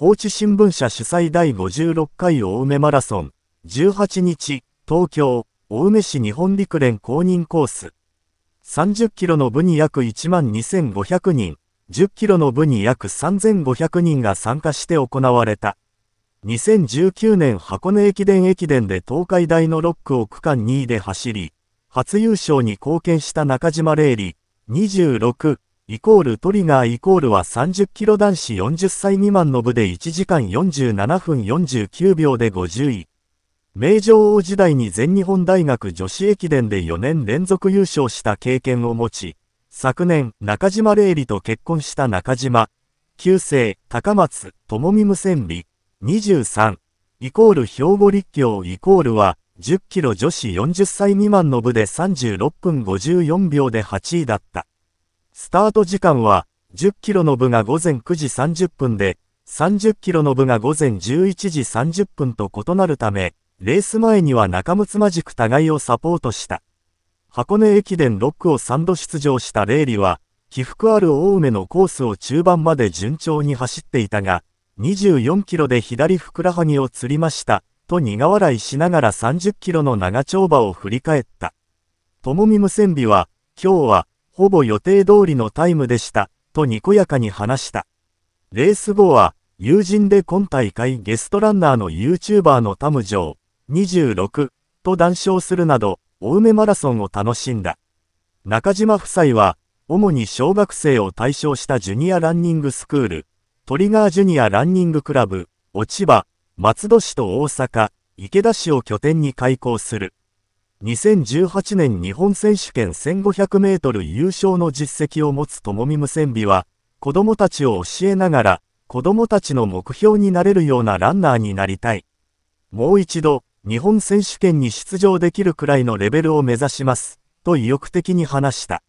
放置新聞社主催第56回青梅マラソン、18日、東京、青梅市日本陸連公認コース。30キロの部に約1万2500人、10キロの部に約3500人が参加して行われた。2019年箱根駅伝駅伝で東海大の6区を区間2位で走り、初優勝に貢献した中島玲里、26、イコールトリガーイコールは30キロ男子40歳未満の部で1時間47分49秒で50位。名城王時代に全日本大学女子駅伝で4年連続優勝した経験を持ち、昨年、中島玲里と結婚した中島、旧姓、高松、智美無線美、23、イコール兵庫立教イコールは、10キロ女子40歳未満の部で36分54秒で8位だった。スタート時間は、10キロの部が午前9時30分で、30キロの部が午前11時30分と異なるため、レース前には中睦まじく互いをサポートした。箱根駅伝6区を3度出場したレイリは、起伏ある大梅のコースを中盤まで順調に走っていたが、24キロで左ふくらはぎを釣りました、と苦笑いしながら30キロの長丁場を振り返った。ともみ無線日は、今日は、ほぼ予定通りのタイムでした、とにこやかに話した。レース後は、友人で今大会ゲストランナーの YouTuber のタムジョー、26と談笑するなど、青梅マラソンを楽しんだ。中島夫妻は、主に小学生を対象したジュニアランニングスクール、トリガージュニアランニングクラブ、落葉、松戸市と大阪、池田市を拠点に開校する。2018年日本選手権1500メートル優勝の実績を持つともみ無線美は、子供たちを教えながら、子供たちの目標になれるようなランナーになりたい。もう一度、日本選手権に出場できるくらいのレベルを目指します、と意欲的に話した。